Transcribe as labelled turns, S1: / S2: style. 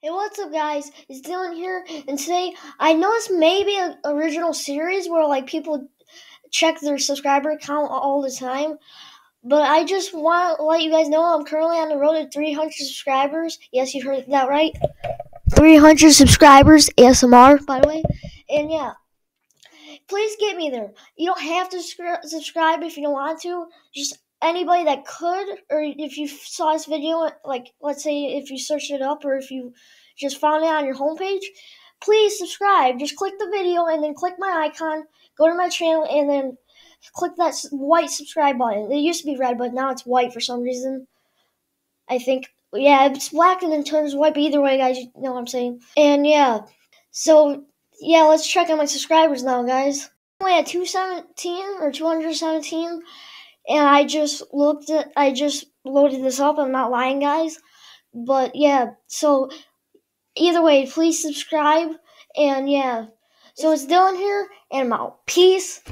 S1: Hey, what's up, guys? It's Dylan here, and today I know this may be an original series where like people check their subscriber count all the time, but I just want to let you guys know I'm currently on the road to 300 subscribers. Yes, you heard that right. 300 subscribers, ASMR, by the way, and yeah. Please get me there. You don't have to subscribe if you don't want to. Just anybody that could, or if you saw this video, like let's say if you searched it up or if you just found it on your homepage, please subscribe. Just click the video and then click my icon, go to my channel, and then click that white subscribe button. It used to be red, but now it's white for some reason. I think, yeah, it's black and then turns white, but either way, guys, you know what I'm saying. And yeah, so yeah, let's check on my subscribers now, guys. I'm at 217 or 217 and I just looked at I just loaded this up. I'm not lying, guys. But yeah, so either way, please subscribe and yeah. So it's Dylan here and I'm out. Peace.